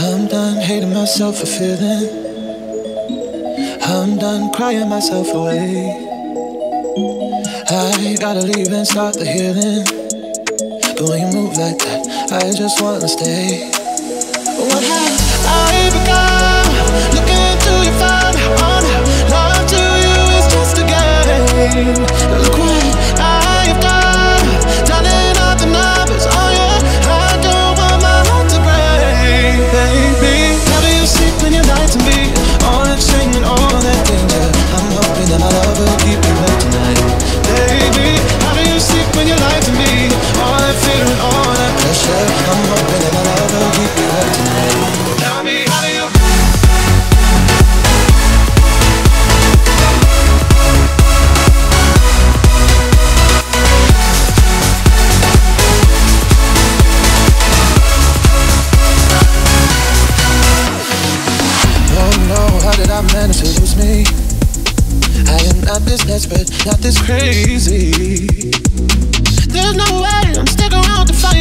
I'm done hating myself for feeling. I'm done crying myself away. I gotta leave and start the healing. But when you move like that, I just wanna stay. What have I become? on a chain all not this desperate, not this crazy. There's no way I'm sticking around to fight.